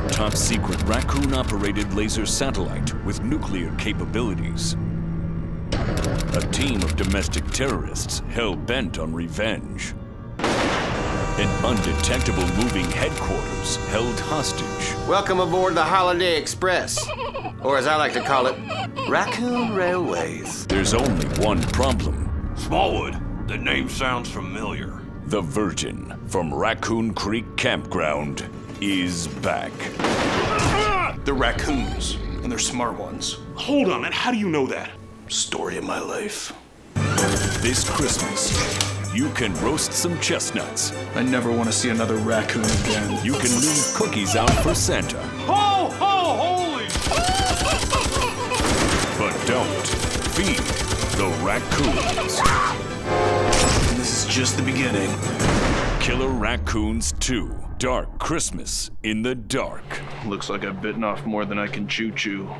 top secret raccoon operated laser satellite with nuclear capabilities. A team of domestic terrorists hell bent on revenge. An undetectable moving headquarters held hostage. Welcome aboard the Holiday Express, or as I like to call it, Raccoon Railways. There's only one problem. Smallwood. The name sounds familiar. The Virgin from Raccoon Creek Campground is back. They're raccoons, and they're smart ones. Hold on, man. How do you know that? Story of my life. This Christmas, you can roast some chestnuts. I never want to see another raccoon again. You can leave cookies out for Santa. Ho, ho, holy! But don't feed the raccoons. And this is just the beginning. Killer Raccoons 2 Dark Christmas in the Dark. Looks like I've bitten off more than I can chew chew.